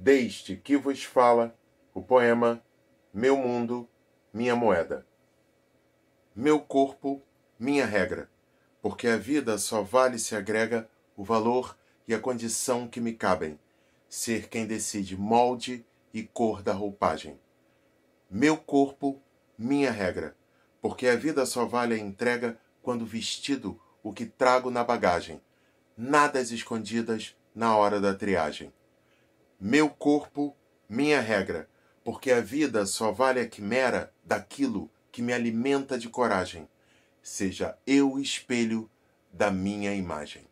Deste que vos fala o poema Meu Mundo, Minha Moeda. Meu corpo, minha regra, porque a vida só vale se agrega o valor e a condição que me cabem, ser quem decide molde e cor da roupagem. Meu corpo, minha regra, porque a vida só vale a entrega quando vestido o que trago na bagagem, nada às escondidas na hora da triagem. Meu corpo, minha regra, porque a vida só vale a quimera daquilo que me alimenta de coragem. Seja eu espelho da minha imagem.